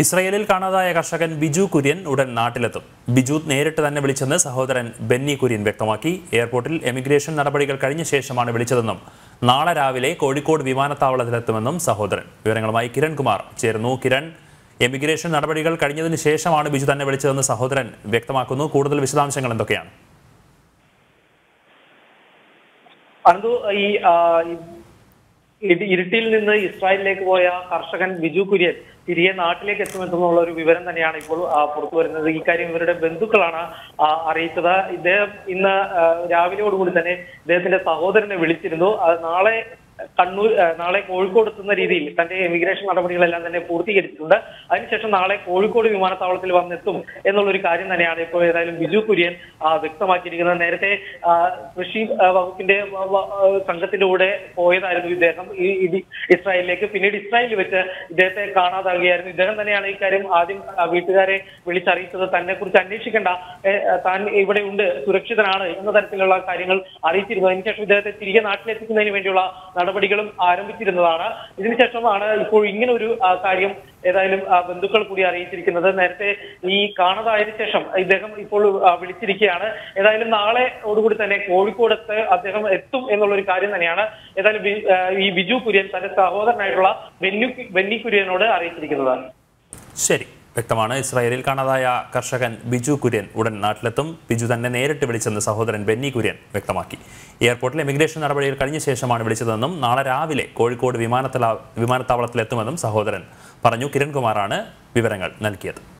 ഇസ്രയേലിൽ കാണാതായ കർഷകൻ ബിജു കുര്യൻ ഉടൻ നാട്ടിലെത്തും. ബിജു നേരിട്ട് തന്നെ വിളിച്ചെന്ന് സഹോദരൻ ബെന്നി കുര്യൻ വ്യക്തമാക്കി. എയർപോർട്ടിൽ എമിഗ്രേഷൻ നടപടികൾ കഴിഞ്ഞ ശേഷമാണ് വിളിച്ചതെന്നും നാളെ രാവിലെ കോഴിക്കോട് വിമാനത്താവളത്തിലെത്തുമെന്നും സഹോദരൻ. വിവരങ്ങളുമായി കിരൺകുമാർ ചേരുന്നു. കിരൺ എമിഗ്രേഷൻ നടപടികൾ കഴിഞ്ഞതിന് ശേഷമാണ് ബിജു തന്നെ വിളിച്ചതെന്ന് സഹോദരൻ വ്യക്തമാക്കുന്നു. കൂടുതൽ വിശദാംശങ്ങൾ എന്തൊക്കെയാണ്? അനന്തു ഈ ഇരുട്ടിയിൽ നിന്ന് ഇസ്രായേലിലേക്ക് പോയ കർഷകൻ ബിജു കുര്യൻ തിരികെ നാട്ടിലേക്ക് എത്തുമെന്നുള്ള ഒരു വിവരം തന്നെയാണ് ഇപ്പോൾ പുറത്തു വരുന്നത്. ഈ കാര്യം ഇവരുടെ ബന്ധുക്കളാണ് അറിയിച്ചത്. ഇദ്ദേഹം ഇന്ന് രാവിലെയോടുകൂടി തന്നെ ഇദ്ദേഹത്തിന്റെ സഹോദരനെ വിളിച്ചിരുന്നു. നാളെ കണ്ണൂർ നാളെ കോഴിക്കോട് എത്തുന്ന രീതിയിൽ തന്റെ ഇമിഗ്രേഷൻ നടപടികളെല്ലാം തന്നെ പൂർത്തീകരിച്ചിട്ടുണ്ട്. അതിനുശേഷം നാളെ കോഴിക്കോട് വിമാനത്താവളത്തിൽ വന്നെത്തും എന്നുള്ള ഒരു കാര്യം തന്നെയാണ് ഇപ്പോൾ ഏതായാലും ബിജു കുര്യൻ വ്യക്തമാക്കിയിരിക്കുന്നത്. നേരത്തെ കൃഷി വകുപ്പിന്റെ സംഘത്തിന്റെ കൂടെ പോയതായിരുന്നു ഇദ്ദേഹം ഈ ഇസ്രായേലിലേക്ക്. പിന്നീട് ഇസ്രായേലിൽ വെച്ച് ഇദ്ദേഹത്തെ കാണാതാകുകയായിരുന്നു ഇദ്ദേഹം തന്നെയാണ് ഇക്കാര്യം ആദ്യം വീട്ടുകാരെ വിളിച്ചറിയിച്ചത്. തന്നെ കുറിച്ച് അന്വേഷിക്കേണ്ട താൻ ഇവിടെ ഉണ്ട് സുരക്ഷിതനാണ് എന്ന തരത്തിലുള്ള കാര്യങ്ങൾ അറിയിച്ചിരുന്നു. അതിനുശേഷം ഇദ്ദേഹത്തെ തിരികെ നാട്ടിലെത്തിക്കുന്നതിന് വേണ്ടിയുള്ള നടപടികളും ആരംഭിച്ചിരുന്നതാണ്. ഇതിനുശേഷമാണ് ഇപ്പോൾ ഇങ്ങനെ ഒരു കാര്യം ഏതായാലും ബന്ധുക്കൾ കൂടി അറിയിച്ചിരിക്കുന്നത്. നേരത്തെ ഈ കാണാതായതിനു ശേഷം ഇദ്ദേഹം ഇപ്പോൾ വിളിച്ചിരിക്കുകയാണ്. ഏതായാലും നാളെ ഓടുകൂടി തന്നെ കോഴിക്കോടത്ത് അദ്ദേഹം എത്തും എന്നുള്ള ഒരു കാര്യം തന്നെയാണ് ഏതായാലും ഈ ബിജു കുര്യൻ തന്റെ സഹോദരനായിട്ടുള്ള ബെന്നി ബെന്നി കുര്യനോട് അറിയിച്ചിരിക്കുന്നത്. ശരി. വ്യക്തമാണ്. ഇസ്രായേലിൽ കാണാതായ കർഷകൻ ബിജു കുര്യൻ ഉടൻ നാട്ടിലെത്തും. ബിജു തന്നെ നേരിട്ട് വിളിച്ചെന്ന് സഹോദരൻ ബെന്നി കുര്യൻ വ്യക്തമാക്കി. എയർപോർട്ടിലെ ഇമിഗ്രേഷൻ നടപടികൾ കഴിഞ്ഞ ശേഷമാണ് വിളിച്ചതെന്നും നാളെ രാവിലെ കോഴിക്കോട് വിമാനത്താവളത്തിലെത്തുമെന്നും സഹോദരൻ പറഞ്ഞു. കിരൺകുമാറാണ് വിവരങ്ങൾ നൽകിയത്.